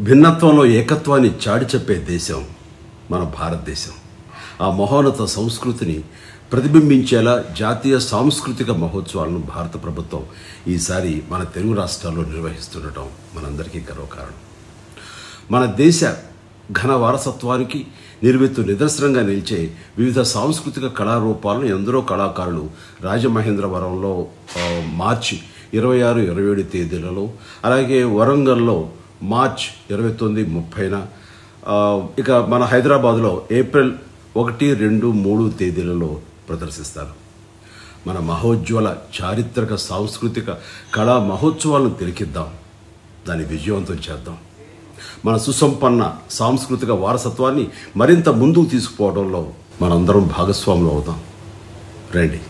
భిన్నత్వంలో ఏకత్వాన్ని చాటి చెప్పే దేశం మన భారతదేశం. ఆ మహోన్నత సంస్కృతిని ప్రతిబింబించేలా జాతీయ సాంస్కృతిక మహోత్సవాలను భారత ప్రభుత్వం ఈసారి మన తెలుగు రాష్ట్రాల్లో నిర్వహిస్తుండటం మనందరికీ గర్వకారణం. మన దేశ ఘన వారసత్వానికి నిర్మిత్తు నిదర్శనంగా నిలిచే వివిధ సాంస్కృతిక కళారూపాలను ఎందరో కళాకారులు రాజమహేంద్రవరంలో మార్చి ఇరవై ఆరు ఇరవై ఏడు తేదీలలో అలాగే వరంగల్లో మార్చ్ ఇరవై తొమ్మిది ముప్పైన. ఇక మన హైదరాబాద్లో ఏప్రిల్ ఒకటి రెండు మూడు తేదీలలో ప్రదర్శిస్తారు. మన మహోజ్వల చారిత్రక సాంస్కృతిక కళా మహోత్సవాలను తిరిగిద్దాం దాన్ని విజయవంతం చేద్దాం. మన సుసంపన్న సాంస్కృతిక వారసత్వాన్ని మరింత ముందుకు తీసుకుపోవడంలో మనందరం భాగస్వాములు అవుదాం. రండి.